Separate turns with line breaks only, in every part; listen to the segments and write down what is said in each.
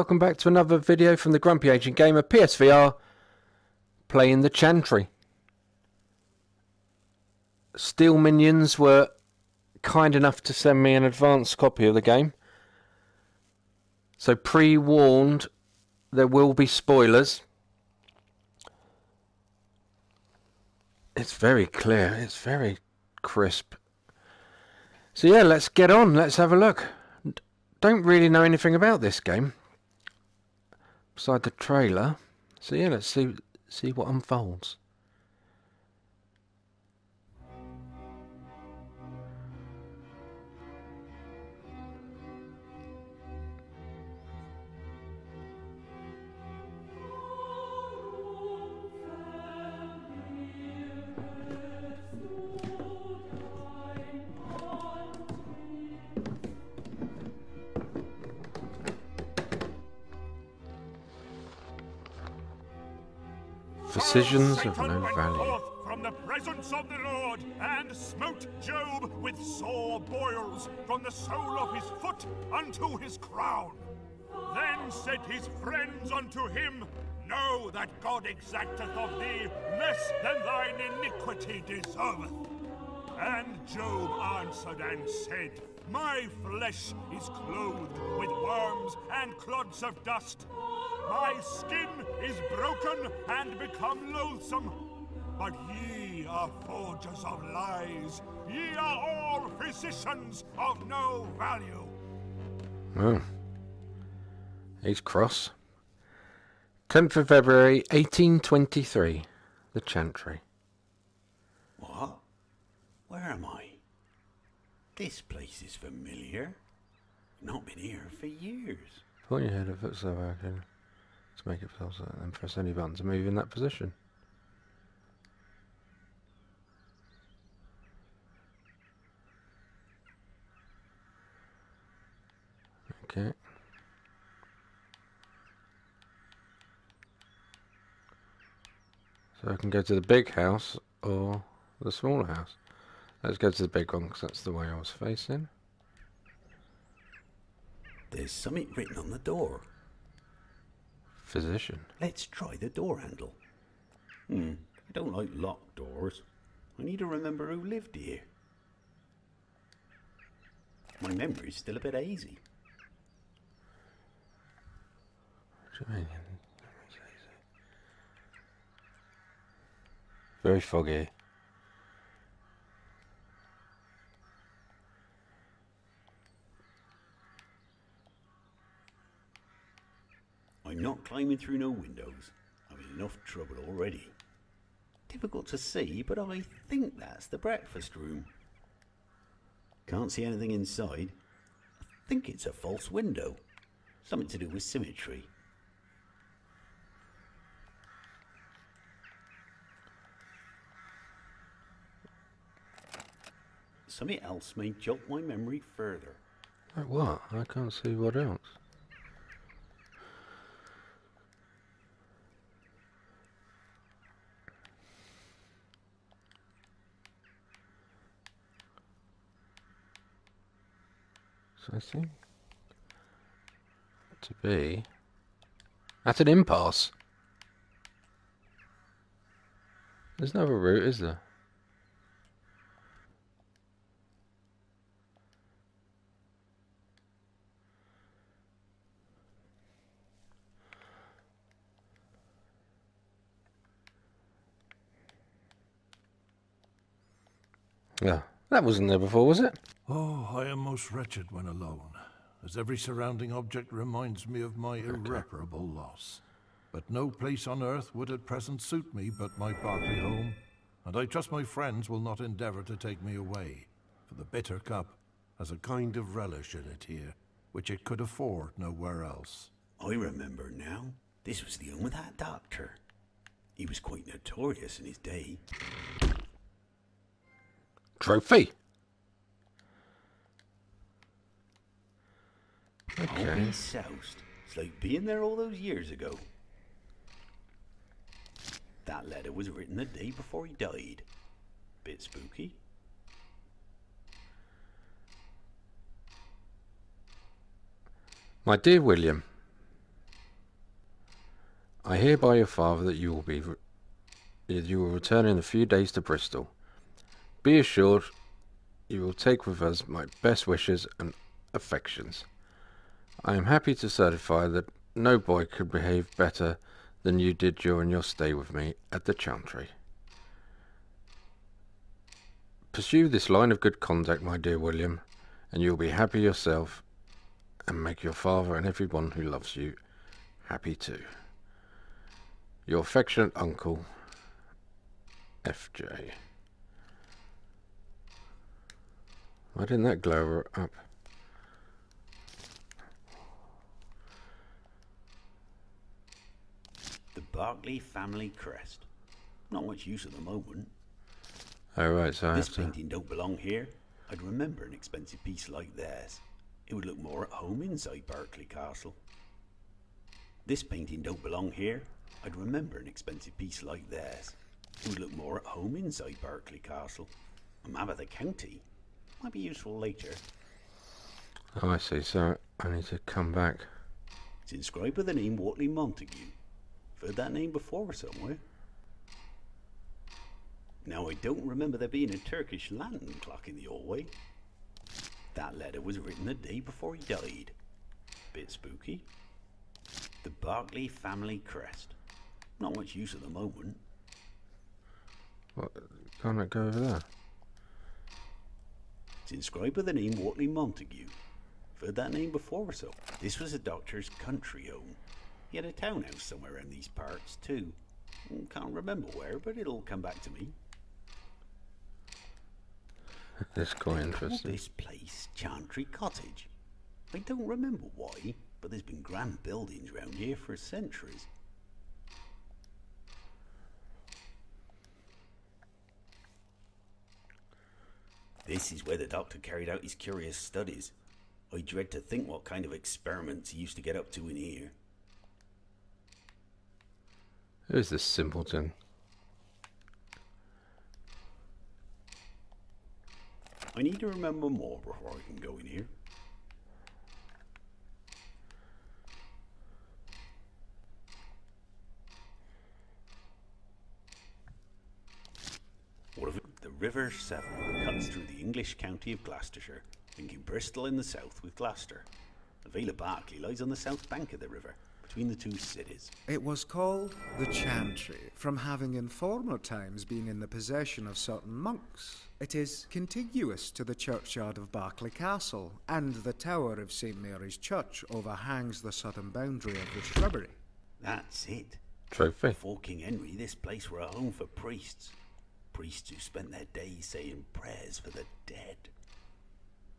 welcome back to another video from the Grumpy Ageing Gamer PSVR playing the Chantry. Steel Minions were kind enough to send me an advanced copy of the game. So pre-warned there will be spoilers. It's very clear, it's very crisp. So yeah, let's get on, let's have a look don't really know anything about this game beside the trailer. So yeah, let's see see what unfolds. Decisions of no value.
From the presence of the Lord, and smote Job with sore boils from the sole of his foot unto his crown. Then said his friends unto him, Know that God exacteth of thee less than thine iniquity deserveth. And Job answered and said, My flesh is clothed with worms and clods of dust. My skin is broken and become loathsome. But ye are forgers of lies. Ye are all physicians of no value.
Oh. He's cross. 10th of February, 1823. The Chantry.
What? Where am I? This place is familiar. Not been here for years.
Point your head if it's so working to make it so and press any button to move in that position. Okay. So I can go to the big house or the smaller house. Let's go to the big one because that's the way I was facing.
There's something written on the door.
Physician.
Let's try the door handle. Hmm, I don't like locked doors. I need to remember who lived here. My memory's still a bit hazy.
Very foggy.
I'm not climbing through no windows. I'm in enough trouble already. Difficult to see, but I think that's the breakfast room. Can't see anything inside. I think it's a false window. Something to do with symmetry. Something else may jog my memory further.
Like what? I can't see what else. So I think to be at an impasse. There's no other route, is there? Yeah, that wasn't there before, was it?
Oh, I am most wretched when alone, as every surrounding object reminds me of my irreparable loss. But no place on earth would at present suit me but my Berkeley home, and I trust my friends will not endeavour to take me away, for the bitter cup has a kind of relish in it here, which it could afford nowhere else.
I remember now. This was the home of that doctor. He was quite notorious in his day.
Trophy.
Okay. All been soused. It's like being there all those years ago. That letter was written the day before he died. Bit spooky.
My dear William, I hear by your father that you will be re- you will return in a few days to Bristol. Be assured you will take with us my best wishes and affections. I am happy to certify that no boy could behave better than you did during your stay with me at the Chantry. Pursue this line of good conduct, my dear William, and you will be happy yourself and make your father and everyone who loves you happy too. Your affectionate uncle, FJ. Why didn't that glow up?
The Berkeley family crest. Not much use at the moment.
Oh right, so I
This
have to.
painting don't belong here. I'd remember an expensive piece like theirs. It would look more at home inside Berkeley Castle. This painting don't belong here. I'd remember an expensive piece like theirs. It would look more at home inside Berkeley Castle. A map of the county. Might be useful later.
Oh, I see. So I need to come back.
It's inscribed with the name Wortley Montagu. I've heard that name before somewhere. Now, I don't remember there being a Turkish lantern clock in the old way. That letter was written the day before he died. Bit spooky. The Berkeley family crest. Not much use at the moment.
What? Can't I go over there?
It's inscribed with the name Wortley Montagu. I've heard that name before, so. This was a doctor's country home. He had a townhouse somewhere in these parts, too. Mm, Can't remember where, but it'll come back to me.
This quite interesting.
this place Chantry Cottage. I don't remember why, but there's been grand buildings round here for centuries. This is where the doctor carried out his curious studies. I dread to think what kind of experiments he used to get up to in here.
Who's this simpleton?
I need to remember more before I can go in here. What if it- the River Severn cuts through the English county of Gloucestershire, linking Bristol in the south with Gloucester. The Vale of Berkeley lies on the south bank of the river, between the two cities.
It was called the Chantry, from having in former times been in the possession of certain monks. It is contiguous to the churchyard of Berkeley Castle, and the tower of St Mary's Church overhangs the southern boundary of the shrubbery.
That's it.
Trophy.
Before King Henry, this place were a home for priests. Priests who spent their days saying prayers for the dead.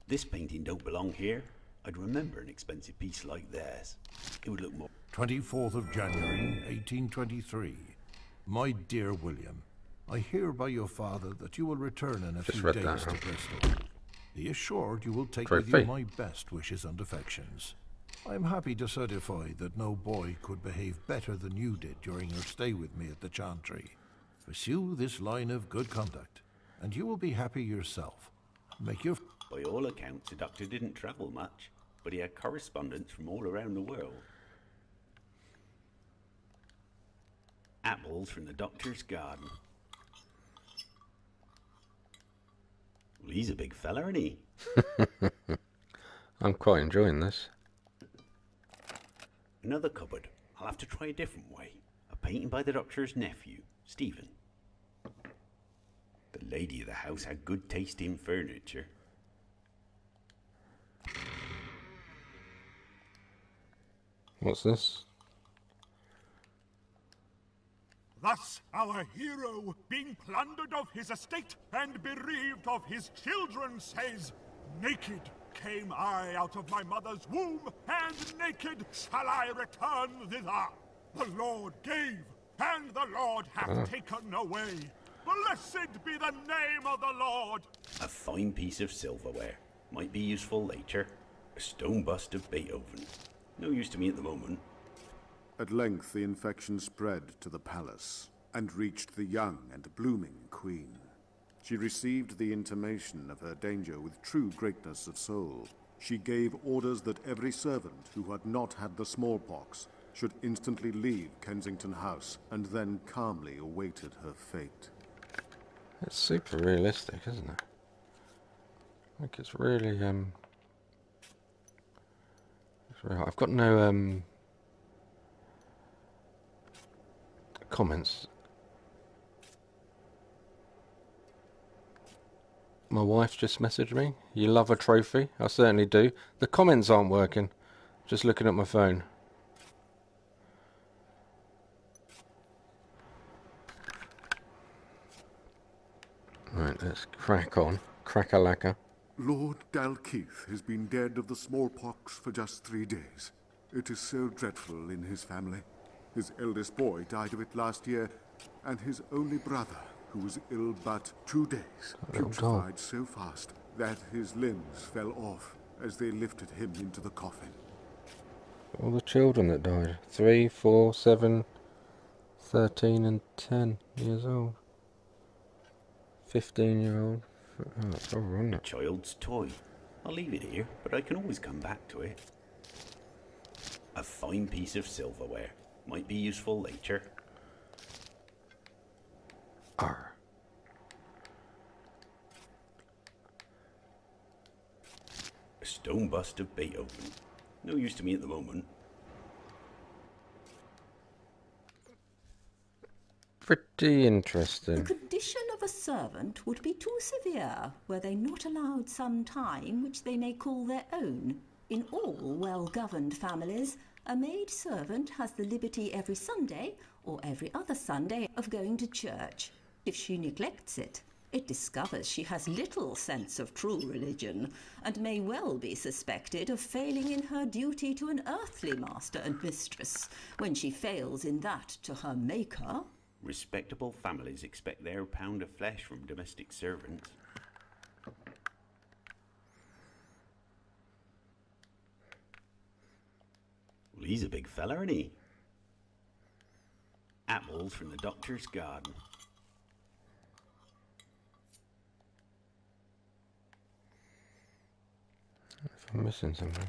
This painting don't belong here. I'd remember an expensive piece like theirs. It would look more.
24th of January, 1823. My dear William, I hear by your father that you will return in a
Just
few days
that,
to? Bristol. Be assured you will take with you my best wishes and affections. I am happy to certify that no boy could behave better than you did during your stay with me at the Chantry. Pursue this line of good conduct, and you will be happy yourself. Make your
By all accounts, the doctor didn't travel much, but he had correspondence from all around the world. Apples from the doctor's garden. Well, he's a big fella, isn't he?
I'm quite enjoying this.
Another cupboard. I'll have to try a different way. A painting by the doctor's nephew, Stephen. The lady of the house had good taste in furniture.
What's this?
Thus our hero, being plundered of his estate and bereaved of his children, says, Naked came I out of my mother's womb, and naked shall I return thither. The Lord gave, and the Lord hath taken away. Blessed be the name of the Lord.
A fine piece of silverware. Might be useful later. A stone bust of Beethoven. No use to me at the moment.
At length the infection spread to the palace and reached the young and blooming queen. She received the intimation of her danger with true greatness of soul. She gave orders that every servant who had not had the smallpox should instantly leave Kensington House and then calmly awaited her fate.
It's super realistic, isn't it? Like it's really um. It's really I've got no um comments. My wife just messaged me. You love a trophy? I certainly do. The comments aren't working. Just looking at my phone. Right, let's crack on. Crack a lacquer.
Lord Dalkeith has been dead of the smallpox for just three days. It is so dreadful in his family. His eldest boy died of it last year, and his only brother, who was ill but two days, putrefied so fast that his limbs fell off as they lifted him into the coffin.
All the children that died. Three, four, seven, thirteen, and ten years old. Fifteen year old. Oh, that's wrong.
A child's toy. I'll leave it here, but I can always come back to it. A fine piece of silverware. Might be useful later.
R.
A stone bust of Beethoven. No use to me at the moment.
Pretty interesting.
The condition of a servant would be too severe were they not allowed some time which they may call their own. In all well governed families, a maid servant has the liberty every Sunday or every other Sunday of going to church. If she neglects it, it discovers she has little sense of true religion, and may well be suspected of failing in her duty to an earthly master and mistress when she fails in that to her Maker.
Respectable families expect their pound of flesh from domestic servants. Well, he's a big fella, isn't he? Apples from the doctor's garden.
If I'm missing something.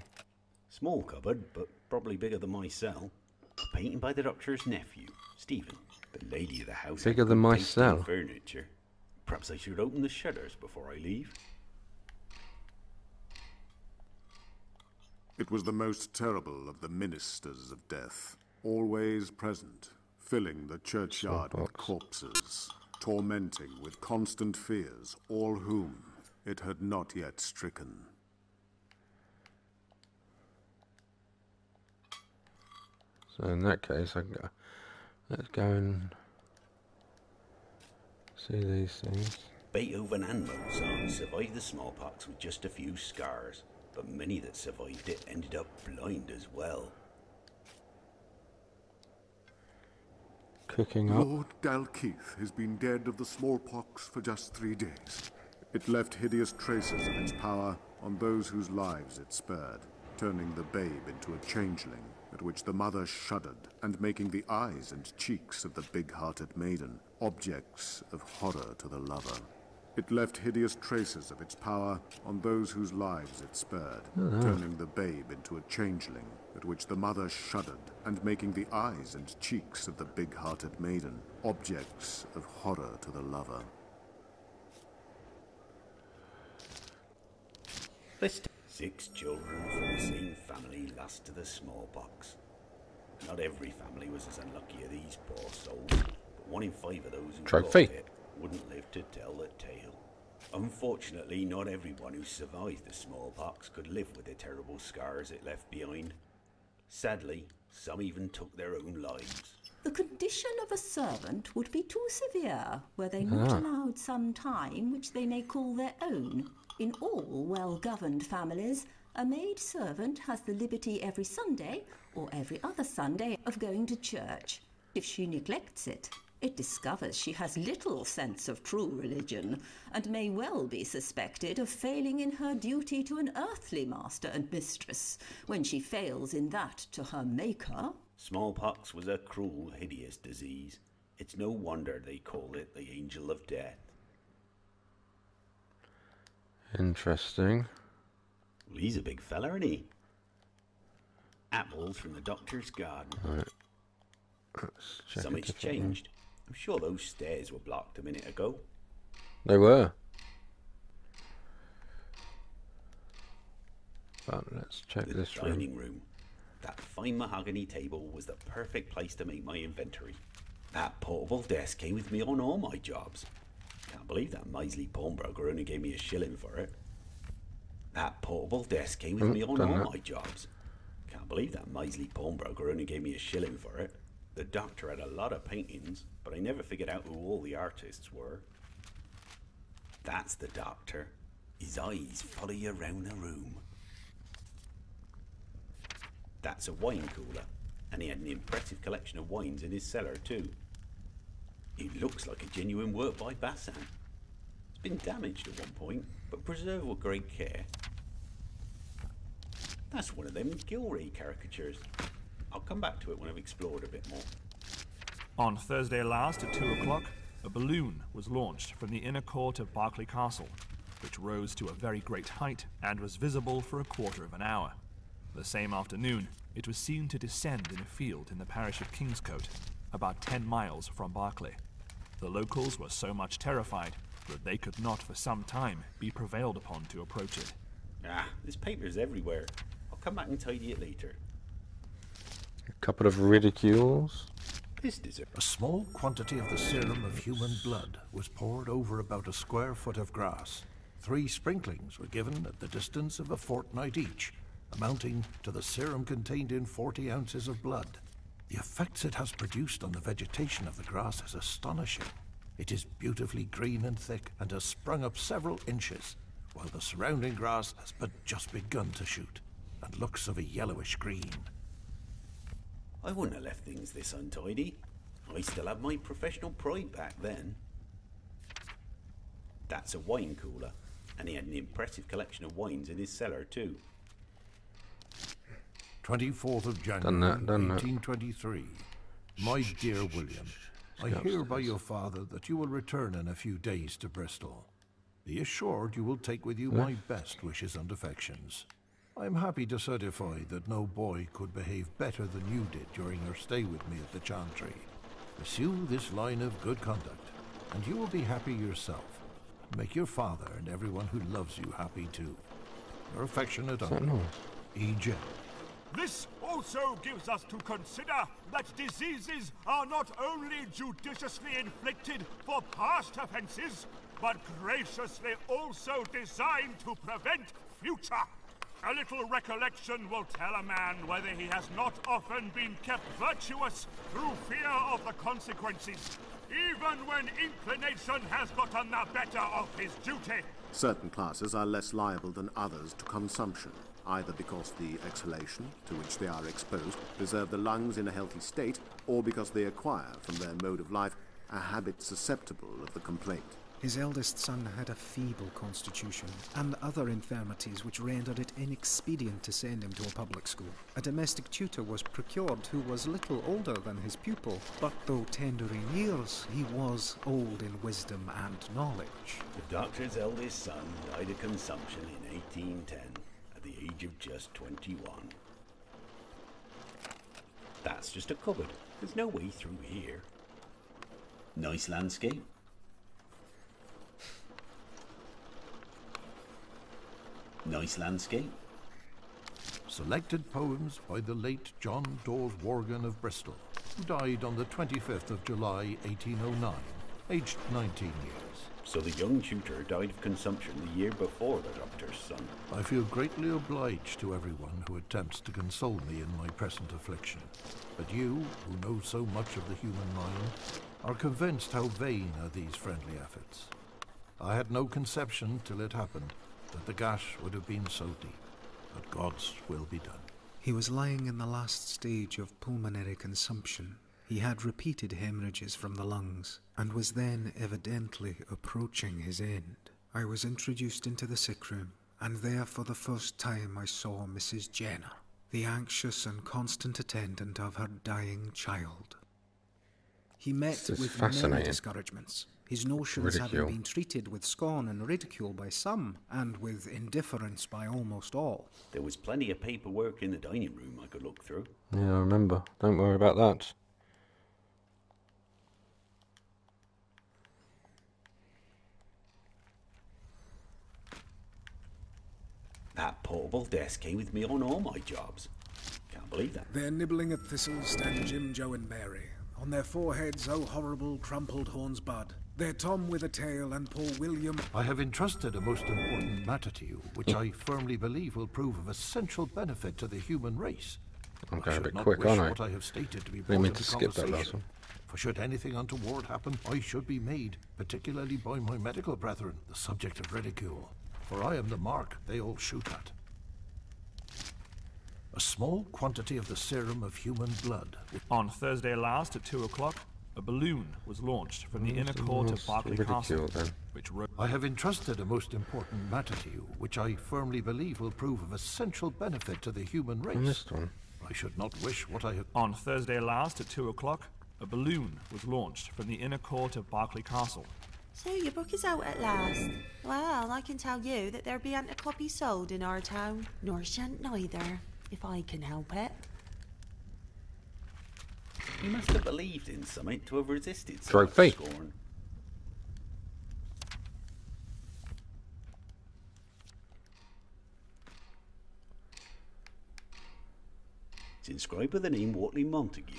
Small cupboard, but probably bigger than my cell. A painting by the doctor's nephew, Stephen. The lady of the house.
Bigger than
good
my cell?
Furniture. Perhaps I should open the shutters before I leave.
It was the most terrible of the ministers of death, always present, filling the churchyard with corpses, tormenting with constant fears all whom it had not yet stricken.
So in that case, I go, let's go and see these things.
Beethoven and Mozart survived the smallpox with just a few scars, but many that survived it ended up blind as well.
Cooking up.
Lord Dalkeith has been dead of the smallpox for just three days. It left hideous traces of its power on those whose lives it spared, turning the babe into a changeling, at which the mother shuddered, and making the eyes and cheeks of the big-hearted maiden objects of horror to the lover. It left hideous traces of its power on those whose lives it spared, oh, turning the babe into a changeling, at which the mother shuddered, and making the eyes and cheeks of the big-hearted maiden objects of horror to the lover.
List six children from the same family lost to the smallpox. Not every family was as unlucky as these poor souls, but one in five of those who
Trophy.
caught it wouldn't live to tell the tale. Unfortunately, not everyone who survived the smallpox could live with the terrible scars it left behind. Sadly, some even took their own lives.
The condition of a servant would be too severe were they not
Ah.
allowed some time which they may call their own. In all well governed families, a maid servant has the liberty every Sunday or every other Sunday of going to church. If she neglects it, it discovers she has little sense of true religion and may well be suspected of failing in her duty to an earthly master and mistress when she fails in that to her Maker.
Smallpox was a cruel, hideous disease. It's no wonder they call it the Angel of Death.
Interesting.
Well, he's a big fella, isn't he? apples from the doctor's garden.
Right. Let's check a
Something's
different one.
changed. I'm sure those stairs were blocked a minute ago.
They were. But let's check
The
this room.
dining room. That fine mahogany table was the perfect place to make my inventory. That portable desk came with me on all my jobs. Can't believe that miserly pawnbroker only gave me a shilling for it. That portable desk came with
Oh,
me on all
that.
my jobs. Can't believe that miserly pawnbroker only gave me a shilling for it. The doctor had a lot of paintings, but I never figured out who all the artists were. That's the doctor. His eyes follow you around the room. That's a wine cooler, and he had an impressive collection of wines in his cellar too. It looks like a genuine work by Bassan. It's been damaged at one point, but preserved with great care. That's one of them Gillray caricatures. I'll come back to it when I've explored a bit more.
On Thursday last at 2 o'clock, a balloon was launched from the inner court of Berkeley Castle, which rose to a very great height and was visible for a quarter of an hour. The same afternoon, it was seen to descend in a field in the parish of Kingscote, about 10 miles from Berkeley. The locals were so much terrified that they could not for some time be prevailed upon to approach it.
Ah, this paper is everywhere. I'll come back and tidy it later.
A couple of ridicules.
This deserves.
A small quantity of the serum of human blood was poured over about a square foot of grass. Three sprinklings were given at the distance of a fortnight each, amounting to the serum contained in 40 ounces of blood. The effects it has produced on the vegetation of the grass is astonishing. It is beautifully green and thick and has sprung up several inches, while the surrounding grass has but just begun to shoot and looks of a yellowish green.
I wouldn't have left things this untidy. I still had my professional pride back then. That's a wine cooler, and he had an impressive collection of wines in his cellar too.
24th of January,
Done that, done that.
1823. My dear William, I hear by your father that you will return in a few days to Bristol. Be assured you will take with you my best wishes and affections. I am happy to certify that no boy could behave better than you did during your stay with me at the Chantry. Pursue this line of good conduct, and you will be happy yourself. Make your father and everyone who loves you happy too. Your affectionate
that
uncle? E.J.
This also gives us to consider that diseases are not only judiciously inflicted for past offences, but graciously also designed to prevent future. A little recollection will tell a man whether he has not often been kept virtuous through fear of the consequences, even when inclination has gotten the better of his duty.
Certain classes are less liable than others to consumption, either because the exhalation to which they are exposed preserve the lungs in a healthy state, or because they acquire from their mode of life a habit susceptible of the complaint.
His eldest son had a feeble constitution and other infirmities which rendered it inexpedient to send him to a public school. A domestic tutor was procured who was little older than his pupil, but though tender in years, he was old in wisdom and knowledge.
The doctor's eldest son died of consumption in 1810 at the age of just 21. That's just a cupboard. There's no way through here. Nice landscape. Nice landscape.
Selected poems by the late John Dawes Worgan of Bristol, who died on the 25th of July 1809, aged 19 years.
So the young tutor died of consumption the year before the doctor's son.
I feel greatly obliged to everyone who attempts to console me in my present affliction. But you, who know so much of the human mind, are convinced how vain are these friendly efforts. I had no conception till it happened that the gash would have been so deep. But God's will be done.
He was lying in the last stage of pulmonary consumption. He had repeated hemorrhages from the lungs and was then evidently approaching his end. I was introduced into the sick room, and there for the first time I saw Mrs. Jenner, the anxious and constant attendant of her dying child. He met with many
fascinating.
discouragements. His notions having been treated with scorn and ridicule by some, and with indifference by almost all.
There was plenty of paperwork in the dining room I could look through.
Yeah, I remember. Don't worry about that.
That portable desk came with me on all my jobs. Can't believe that.
There nibbling at thistles stand Jim, Joe, and Mary. On their foreheads, oh horrible, crumpled horns bud. They're Tom with a tail and poor William.
I have entrusted a most important matter to you, which I firmly believe will prove of essential benefit to the human race.
I'm going a
should
bit quick,
wish
aren't I?
what I have stated to be
Didn't
brought
mean to skip that last one.
For should anything untoward happen, I should be made, particularly by my medical brethren, the subject of ridicule. For I am the mark they all shoot at. A small quantity of the serum of human blood
On Thursday last at 2 o'clock, a balloon was launched from the inner court of
most
Berkeley Castle, which
I have entrusted a most important matter to you, which I firmly believe will prove of essential benefit to the human
I
race.
missed one.
I should not wish what I have.
On Thursday last at 2 o'clock, a balloon was launched from the inner court of Berkeley Castle,
So your book is out at last. Well, I can tell you that there bean't a copy sold in our town, nor shan't neither, if I can help it.
You must have believed in something to have resisted so
Trophy.
scorn. It's inscribed with the name Wortley Montagu.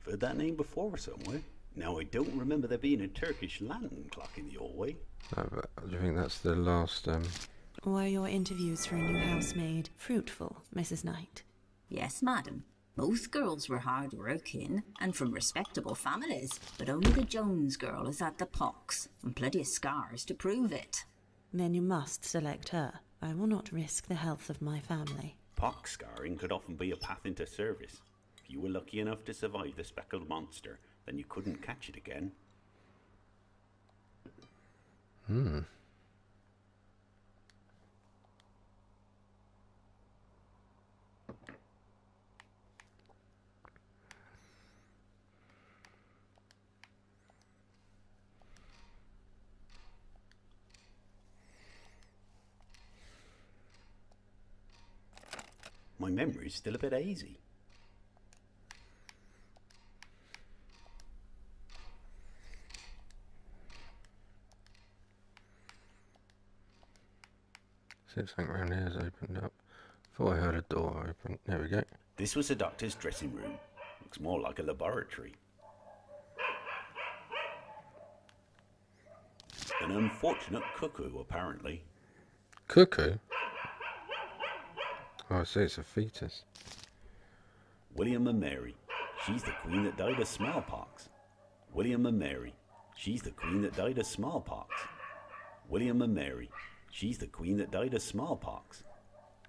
I've heard that name before somewhere. Now I don't remember there being a Turkish lantern clock in the hallway.
No, but do you think that's the last? Um,
Were your interviews for a new housemaid fruitful, Mrs. Knight?
Yes, madam. Both girls were hard working and from respectable families, but only the Jones girl has had the pox and plenty of scars to prove it.
Then you must select her. I will not risk the health of my family.
Pox scarring could often be a path into service. If you were lucky enough to survive the speckled monster, then you couldn't catch it again.
hmm.
My memory's still a bit hazy.
See if something around here's opened up. Thought I heard a door open. There we go.
This was the doctor's dressing room. Looks more like a laboratory. An unfortunate cuckoo, apparently.
Cuckoo. Oh, I see. It's a fetus.
William and Mary. She's the queen that died of smallpox. William and Mary. She's the queen that died of smallpox. William and Mary. She's the queen that died of smallpox.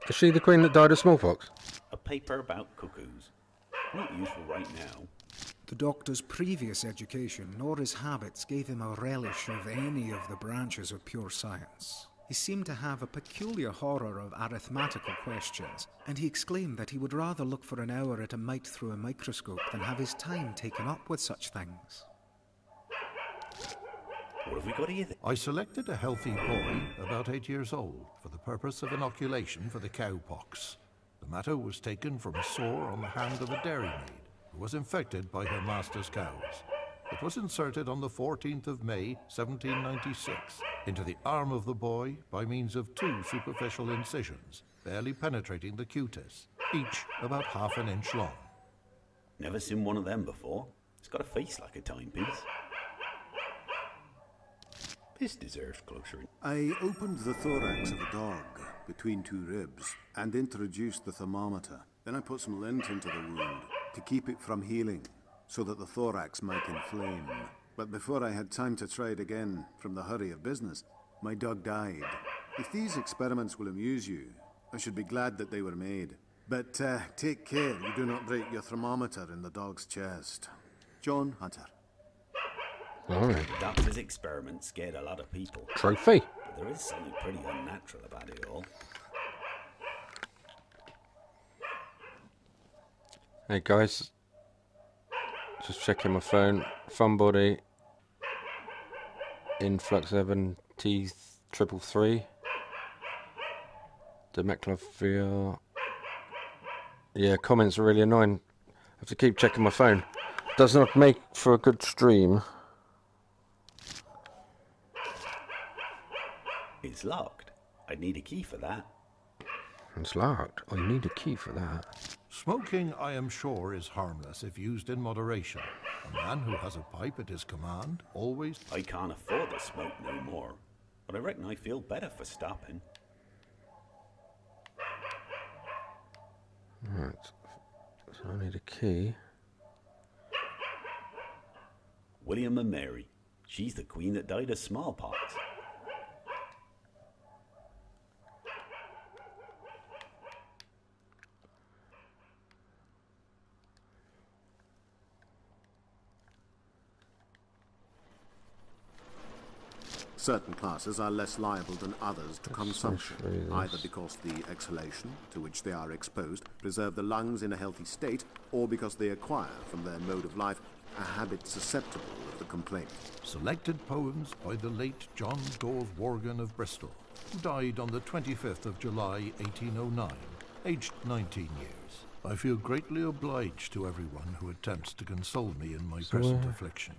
Is she the queen that died of smallpox?
A paper about cuckoos. Not useful right now.
The doctor's previous education nor his habits gave him a relish of any of the branches of pure science. He seemed to have a peculiar horror of arithmetical questions, and he exclaimed that he would rather look for an hour at a mite through a microscope than have his time taken up with such things.
What have we got here?
I selected a healthy boy, about eight years old, for the purpose of inoculation for the cowpox. The matter was taken from a sore on the hand of a dairymaid who was infected by her master's cows. It was inserted on the 14th of May, 1796, into the arm of the boy by means of two superficial incisions, barely penetrating the cutis, each about half an inch long.
Never seen one of them before. It's got a face like a timepiece. This deserves closer.
I opened the thorax of a dog between two ribs and introduced the thermometer. Then I put some lint into the wound to keep it from healing so that the thorax might inflame. But before I had time to try it again from the hurry of business, my dog died. If these experiments will amuse you, I should be glad that they were made. But uh, take care you do not break your thermometer in the dog's chest. John Hunter.
The doctor's experiment scared a lot of people.
Trophy.
But there is something pretty unnatural about it all.
Hey guys. Just checking my phone. Fun body. Influx 7 T triple three. Demeclavir. Yeah, comments are really annoying. I have to keep checking my phone. Does not make for a good stream.
It's locked. I'd need a key for that.
It's locked. Oh, you need a key for that.
Smoking, I am sure, is harmless if used in moderation. A man who has a pipe at his command always.
I can't afford to smoke no more, but I reckon I feel better for stopping.
Right. So I need a key.
William and Mary. She's the queen that died of smallpox.
Certain classes are less liable than others to consumption,
essentially this.
either because the exhalation to which they are exposed preserve the lungs in a healthy state, or because they acquire from their mode of life a habit susceptible of the complaint.
Selected poems by the late John Dawes Worgan of Bristol, who died on the 25th of July 1809, aged 19 years. I feel greatly obliged to everyone who attempts to console me in my present
uh,
affliction.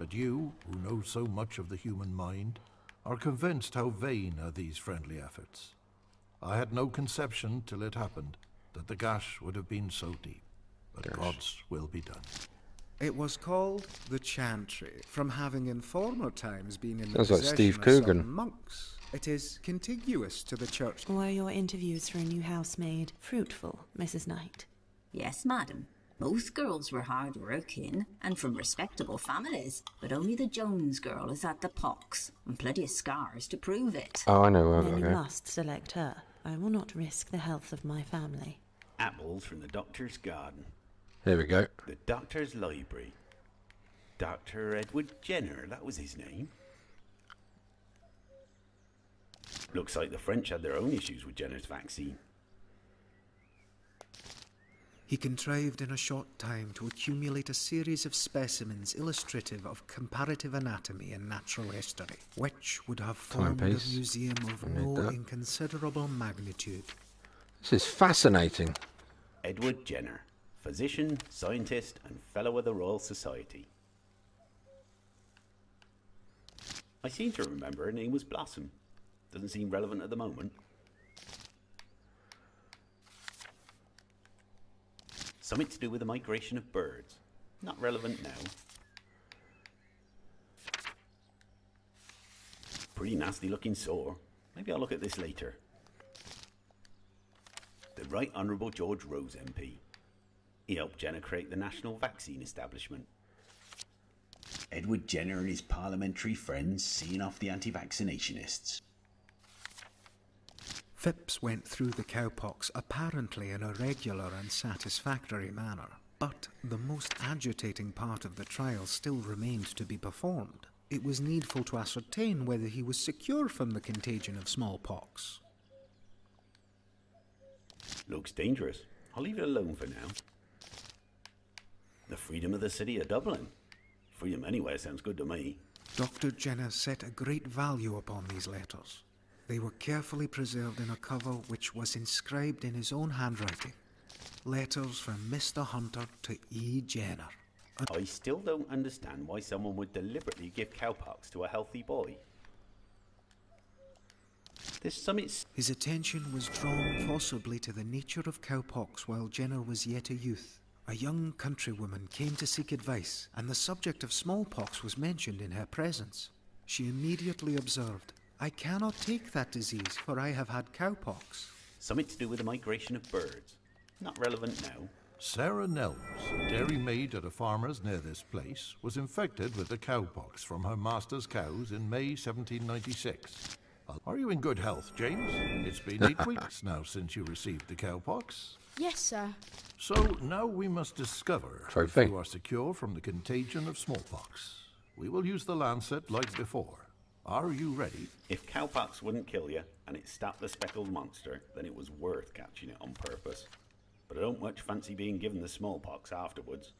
But you, who know so much of the human mind, are convinced how vain are these friendly efforts. I had no conception till it happened that the gash would have been so deep. But God's will be done.
It was called the Chantry, from having in former times been in the
Sounds like Steve
of
Coogan.
certain monks. It is contiguous to the church.
Were your interviews for a new housemaid fruitful, Mrs. Knight?
Yes, madam. Both girls were hard working and from respectable families, but only the Jones girl has had the pox and plenty of scars to prove it.
Oh, I know where
Then
we
you must select her. I will not risk the health of my family.
Apples from the doctor's garden.
Here we go.
The doctor's library. Dr. Edward Jenner, that was his name. Looks like the French had their own issues with Jenner's vaccine.
He contrived in a short time to accumulate a series of specimens illustrative of comparative anatomy and natural history, which would have formed a museum of no
that.
inconsiderable magnitude.
This is fascinating.
Edward Jenner, physician, scientist, and fellow of the Royal Society. I seem to remember her name was Blossom. Doesn't seem relevant at the moment. Something to do with the migration of birds. Not relevant now. Pretty nasty looking sore. Maybe I'll look at this later. The Right Honourable George Rose MP. He helped Jenner create the National Vaccine Establishment. Edward Jenner and his parliamentary friends seeing off the anti vaccinationists.
Phipps went through the cowpox apparently in a regular and satisfactory manner, but the most agitating part of the trial still remained to be performed. It was needful to ascertain whether he was secure from the contagion of smallpox.
Looks dangerous. I'll leave it alone for now. The freedom of the city of Dublin. Freedom anywhere sounds good to me.
Dr. Jenner set a great value upon these letters. They were carefully preserved in a cover which was inscribed in his own handwriting. Letters from Mr. Hunter to E. Jenner.
I still don't understand why someone would deliberately give cowpox to a healthy boy. Something
His attention was drawn forcibly to the nature of cowpox while Jenner was yet a youth. A young countrywoman came to seek advice, and the subject of smallpox was mentioned in her presence. She immediately observed, I cannot take that disease, for I have had cowpox.
something to do with the migration of birds. Not relevant now.
Sarah Nelms, a dairy maid at a farmer's near this place, was infected with the cowpox from her master's cows in May 1796. Uh, Are you in good health, James? It's been eight weeks now since you received the cowpox.
Yes, sir.
So now we must discover if
Trophy.
you are secure from the contagion of smallpox. We will use the lancet like before. Are you ready?
If cowpox wouldn't kill you and it stopped the speckled monster, then it was worth catching it on purpose. But I don't much fancy being given the smallpox afterwards.